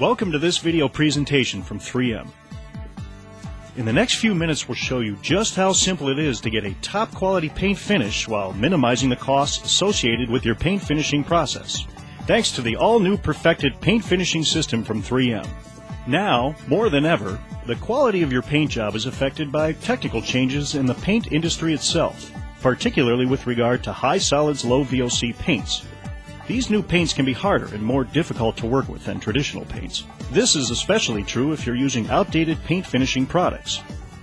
Welcome to this video presentation from 3M. In the next few minutes we'll show you just how simple it is to get a top quality paint finish while minimizing the costs associated with your paint finishing process. Thanks to the all new perfected paint finishing system from 3M. Now, more than ever, the quality of your paint job is affected by technical changes in the paint industry itself, particularly with regard to high solids low VOC paints. These new paints can be harder and more difficult to work with than traditional paints. This is especially true if you're using outdated paint finishing products.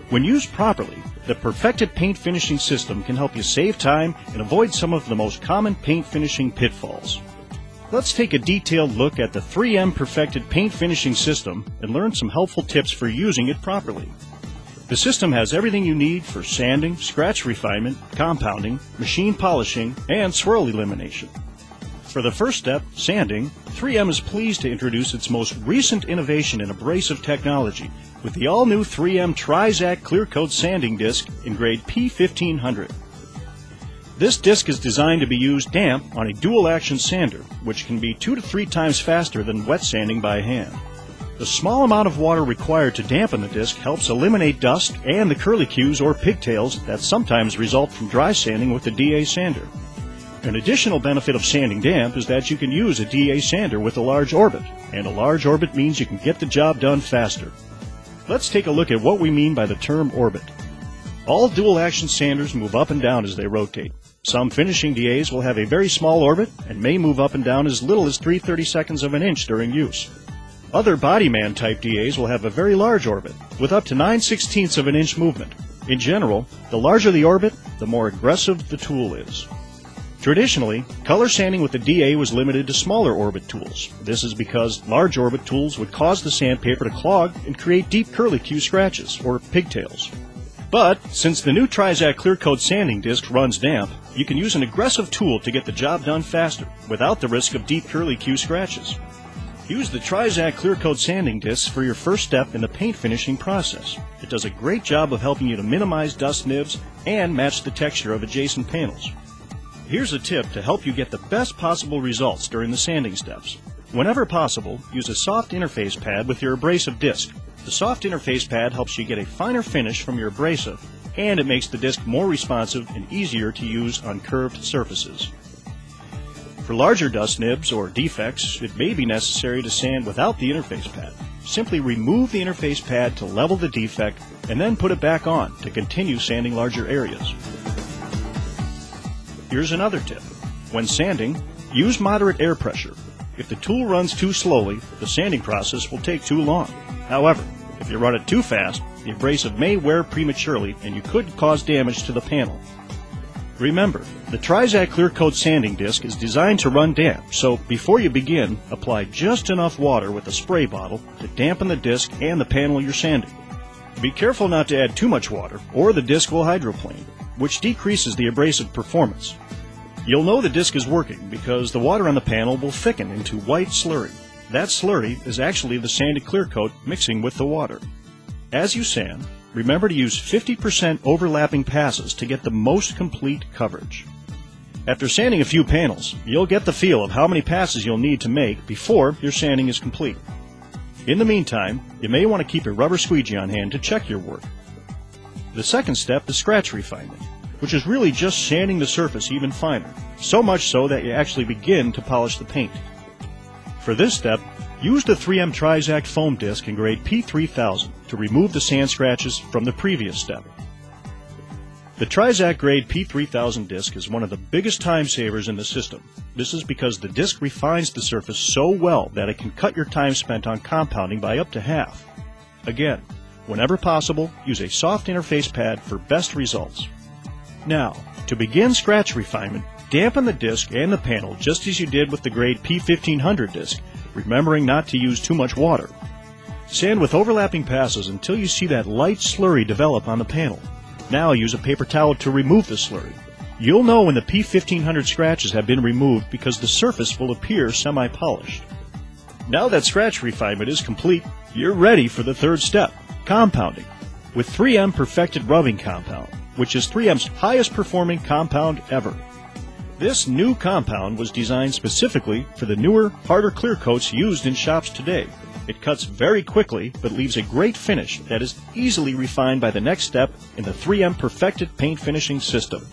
When used properly, the perfected paint finishing system can help you save time and avoid some of the most common paint finishing pitfalls. Let's take a detailed look at the 3M perfected paint finishing system and learn some helpful tips for using it properly. The system has everything you need for sanding, scratch refinement, compounding, machine polishing, and swirl elimination. For the first step, sanding, 3M is pleased to introduce its most recent innovation in abrasive technology with the all-new 3M Trizact Clear Coat Sanding Disc in grade P1500. This disc is designed to be used damp on a dual-action sander, which can be two to three times faster than wet sanding by hand. The small amount of water required to dampen the disc helps eliminate dust and the curlicues or pigtails that sometimes result from dry sanding with the DA sander. An additional benefit of sanding damp is that you can use a DA sander with a large orbit, and a large orbit means you can get the job done faster. Let's take a look at what we mean by the term orbit. All dual action sanders move up and down as they rotate. Some finishing DAs will have a very small orbit and may move up and down as little as 3 seconds of an inch during use. Other bodyman type DAs will have a very large orbit, with up to 9 16ths of an inch movement. In general, the larger the orbit, the more aggressive the tool is. Traditionally, color sanding with the DA was limited to smaller orbit tools. This is because large orbit tools would cause the sandpaper to clog and create deep curlicue scratches, or pigtails. But, since the new Trizact Clear Coat sanding disc runs damp, you can use an aggressive tool to get the job done faster, without the risk of deep curlicue scratches. Use the Trizact Clear Coat sanding disc for your first step in the paint finishing process. It does a great job of helping you to minimize dust nibs and match the texture of adjacent panels. Here's a tip to help you get the best possible results during the sanding steps. Whenever possible, use a soft interface pad with your abrasive disc. The soft interface pad helps you get a finer finish from your abrasive, and it makes the disc more responsive and easier to use on curved surfaces. For larger dust nibs or defects, it may be necessary to sand without the interface pad. Simply remove the interface pad to level the defect and then put it back on to continue sanding larger areas. Here's another tip. When sanding, use moderate air pressure. If the tool runs too slowly, the sanding process will take too long. However, if you run it too fast, the abrasive may wear prematurely and you could cause damage to the panel. Remember, the Trizact Clear Coat sanding disc is designed to run damp, so before you begin, apply just enough water with a spray bottle to dampen the disc and the panel you're sanding. Be careful not to add too much water, or the disc will hydroplane, which decreases the abrasive performance. You'll know the disc is working because the water on the panel will thicken into white slurry. That slurry is actually the sanded clear coat mixing with the water. As you sand, remember to use 50% overlapping passes to get the most complete coverage. After sanding a few panels, you'll get the feel of how many passes you'll need to make before your sanding is complete. In the meantime, you may want to keep a rubber squeegee on hand to check your work. The second step is scratch refinement which is really just sanding the surface even finer, so much so that you actually begin to polish the paint. For this step, use the 3M Trizact foam disc in grade P3000 to remove the sand scratches from the previous step. The Trizact grade P3000 disc is one of the biggest time savers in the system. This is because the disc refines the surface so well that it can cut your time spent on compounding by up to half. Again, whenever possible, use a soft interface pad for best results. Now, to begin scratch refinement, dampen the disc and the panel just as you did with the grade P1500 disc, remembering not to use too much water. Sand with overlapping passes until you see that light slurry develop on the panel. Now use a paper towel to remove the slurry. You'll know when the P1500 scratches have been removed because the surface will appear semi-polished. Now that scratch refinement is complete, you're ready for the third step, compounding, with 3M Perfected Rubbing Compound which is 3M's highest performing compound ever. This new compound was designed specifically for the newer, harder clear coats used in shops today. It cuts very quickly, but leaves a great finish that is easily refined by the next step in the 3M Perfected paint finishing system.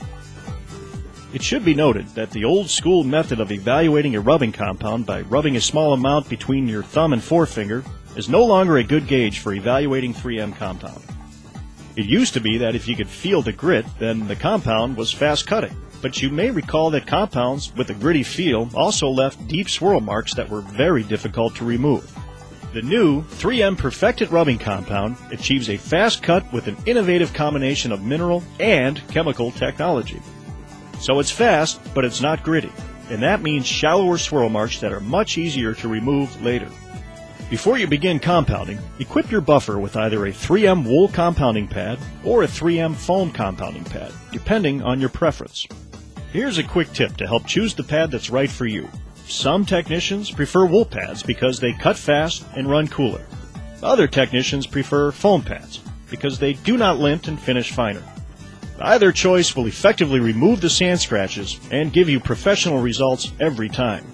It should be noted that the old school method of evaluating a rubbing compound by rubbing a small amount between your thumb and forefinger is no longer a good gauge for evaluating 3M compound. It used to be that if you could feel the grit, then the compound was fast cutting. But you may recall that compounds with a gritty feel also left deep swirl marks that were very difficult to remove. The new 3M Perfected Rubbing Compound achieves a fast cut with an innovative combination of mineral and chemical technology. So it's fast, but it's not gritty, and that means shallower swirl marks that are much easier to remove later. Before you begin compounding, equip your buffer with either a 3M wool compounding pad or a 3M foam compounding pad, depending on your preference. Here's a quick tip to help choose the pad that's right for you. Some technicians prefer wool pads because they cut fast and run cooler. Other technicians prefer foam pads because they do not lint and finish finer. Either choice will effectively remove the sand scratches and give you professional results every time.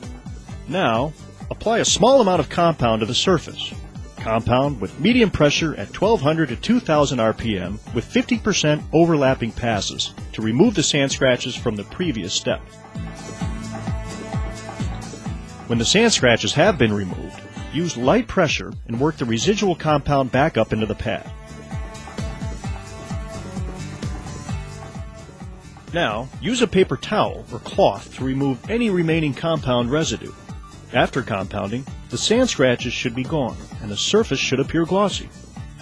Now, Apply a small amount of compound to the surface. Compound with medium pressure at 1200 to 2000 RPM with 50% overlapping passes to remove the sand scratches from the previous step. When the sand scratches have been removed, use light pressure and work the residual compound back up into the pad. Now, use a paper towel or cloth to remove any remaining compound residue. After compounding, the sand scratches should be gone and the surface should appear glossy.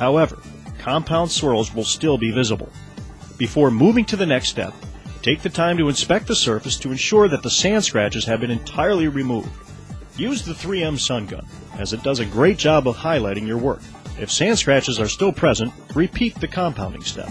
However, compound swirls will still be visible. Before moving to the next step, take the time to inspect the surface to ensure that the sand scratches have been entirely removed. Use the 3M Sun Gun, as it does a great job of highlighting your work. If sand scratches are still present, repeat the compounding step.